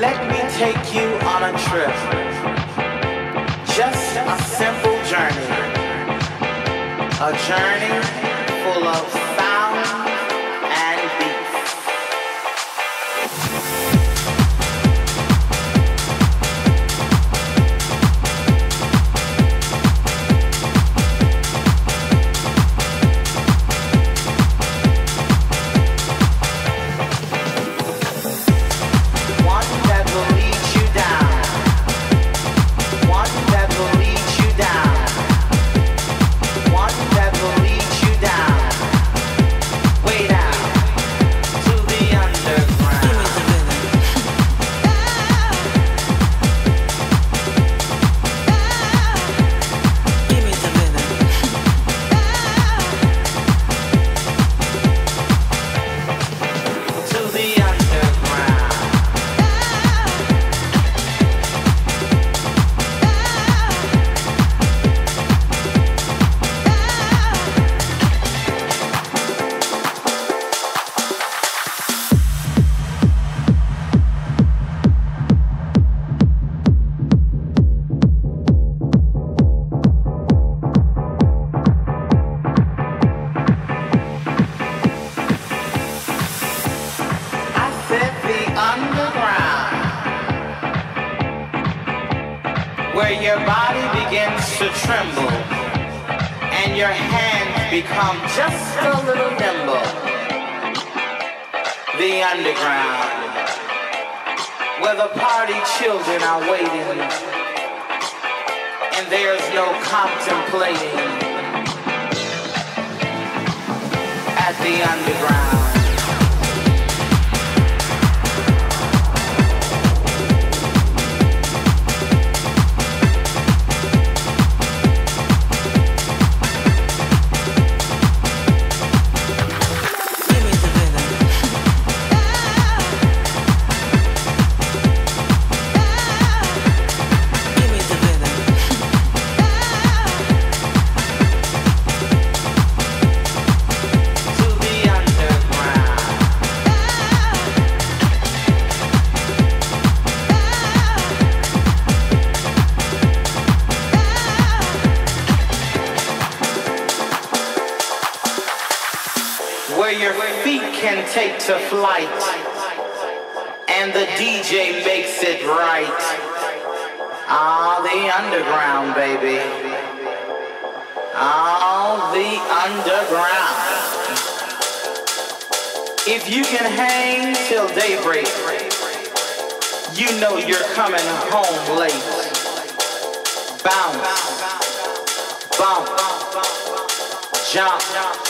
Let me take you on a trip. Just a simple journey. A journey full of where your body begins to tremble and your hands become just a little nimble. The underground, where the party children are waiting and there's no contemplating at the underground. where your feet can take to flight, and the DJ makes it right. Ah, the underground, baby. Ah, the underground. If you can hang till daybreak, you know you're coming home late. Bounce, bump, jump.